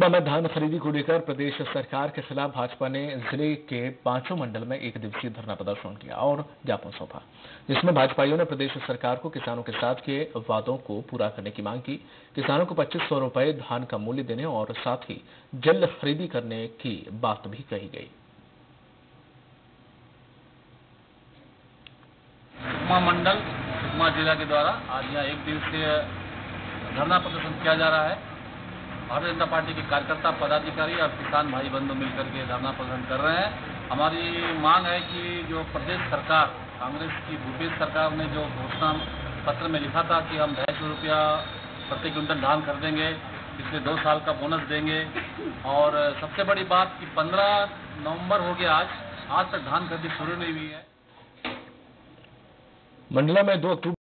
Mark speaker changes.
Speaker 1: में धान खरीदी को लेकर प्रदेश सरकार के खिलाफ भाजपा ने ज़िले के पाँचों मंडल में एक दिवसीय धरना प्रदर्शन किया और ज्ञापन सौंपा। जिसमें भाजपाइयों ने प्रदेश सरकार को किसानों के साथ के वादों को पूरा करने की मांग की। किसानों को पच्चीस सौ रुपये धान का मूल्य देने और साथ ही जल्द खरीदी करने की बात भी कही गई।
Speaker 2: मंडल जिला के द्वारा आज यहाँ एक दिवसीय धरना प्रदर्शन किया जा रहा है। भारतीय जनता पार्टी के कार्यकर्ता, पदाधिकारी और किसान भाई बंधु मिलकर के धरना प्रदर्शन कर रहे हैं। हमारी मांग है कि जो प्रदेश सरकार, कांग्रेस की भूपेश सरकार ने जो घोषणा पत्र में लिखा था कि हम ढाई सौ रुपया प्रति क्विंटल धान खरीदेंगे पिछले दो साल का बोनस देंगे और सबसे बड़ी बात कि 15 नवंबर हो गया आज आज तक धान खरीदी शुरू नहीं हुई है।
Speaker 1: मंडला में दो अक्टूबर